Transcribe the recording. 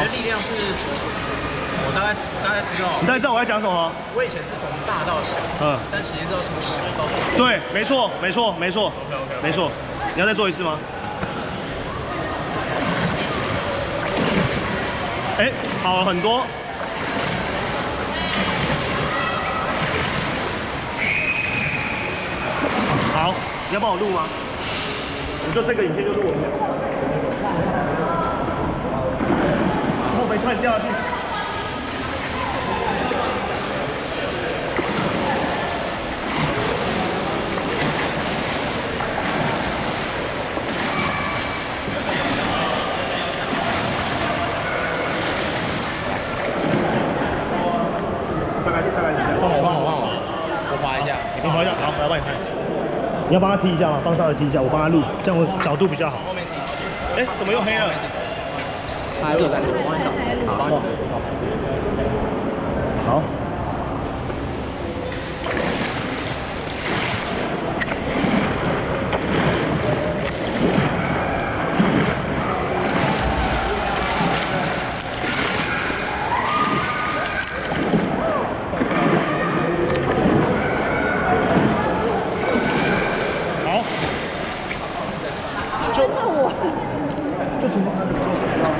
我的力量是，我大概大概知道。你大概知道我在讲什么？我以前是从大到小，嗯，但实际是从小到大。对，没错，没错，没错。OK OK。没错，你要再做一次吗？哎，好了很多。好，你要帮我录吗？你就这个影片就录。掉我，换我，换我，我滑一下。你滑一下，好，我来帮你拍。你要帮他踢一下吗？帮稍微踢一下，我帮他录，这样我角度比较好。后面停。哎，怎么又黑了？还有在，我帮好好。你就的我。